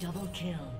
double kill.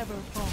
Never falter.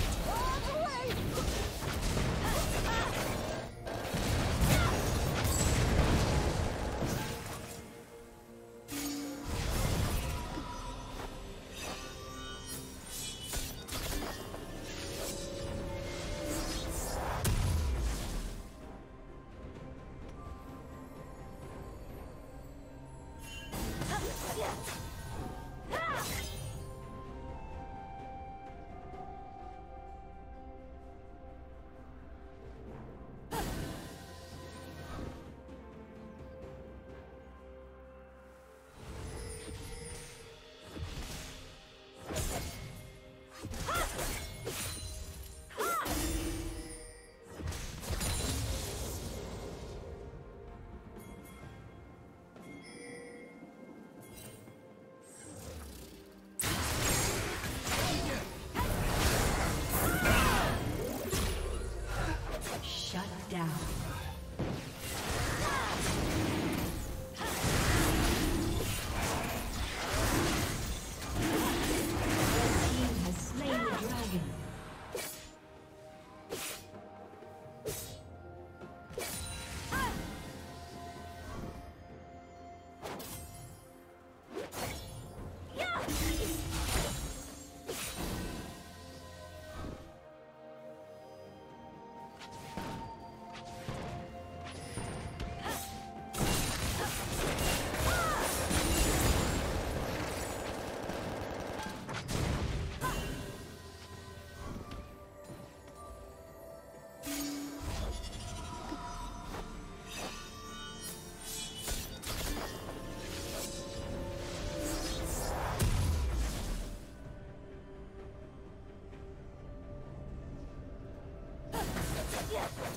Blue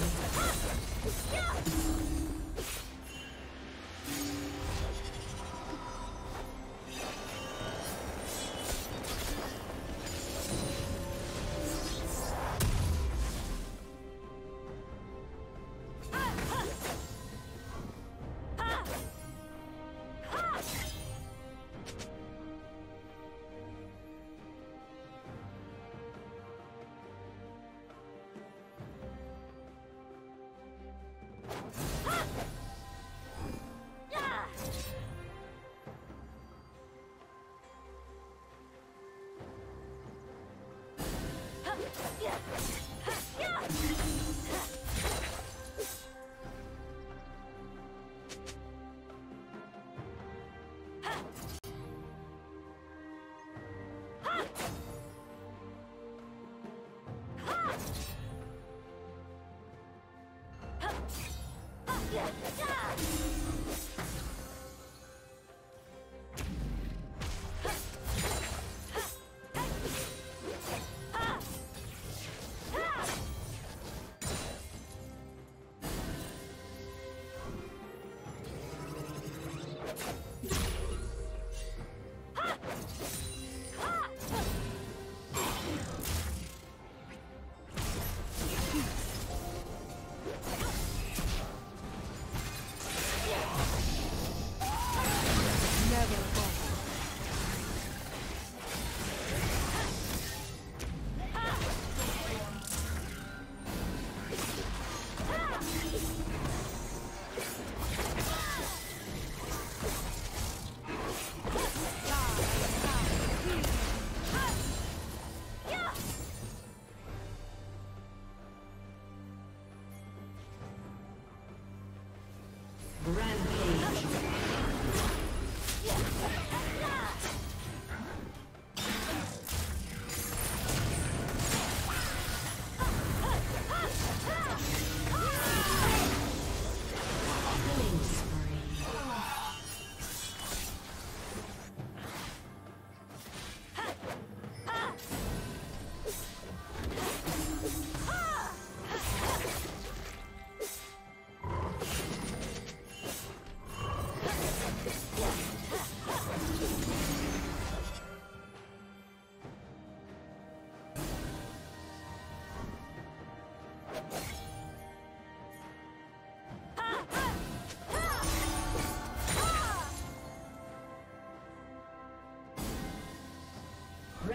Yeah. Right.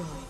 Destroyed.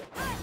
Hey!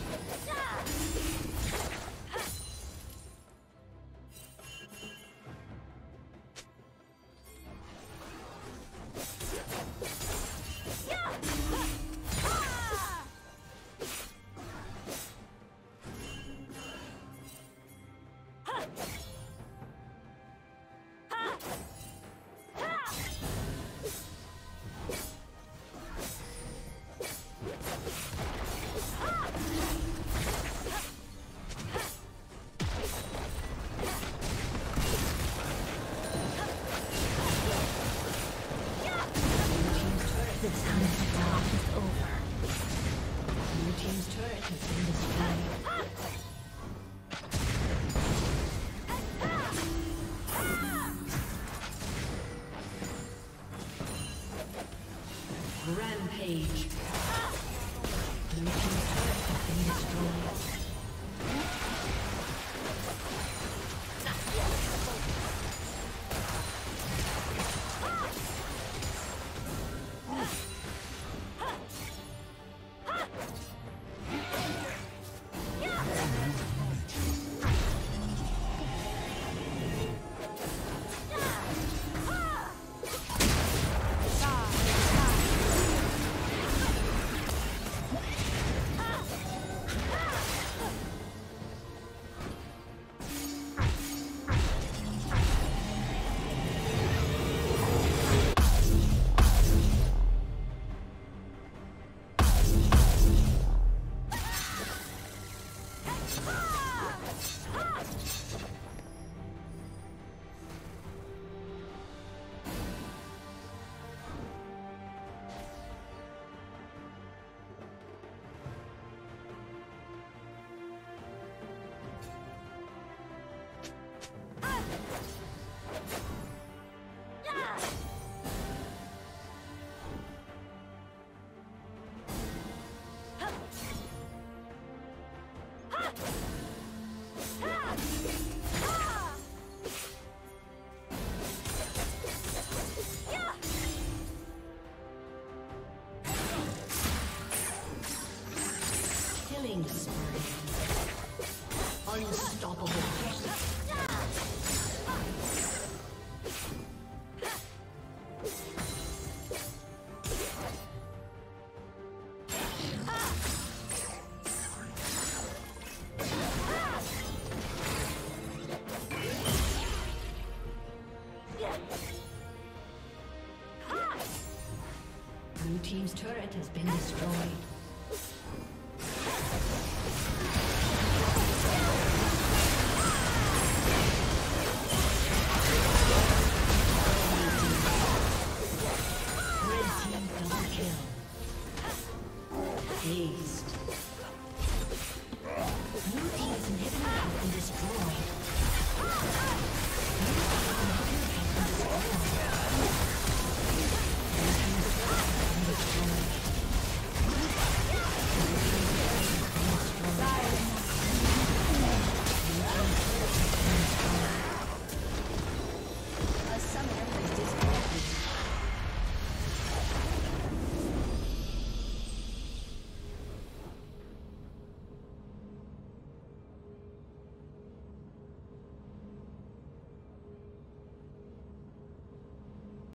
Blue team's turret has been destroyed. Red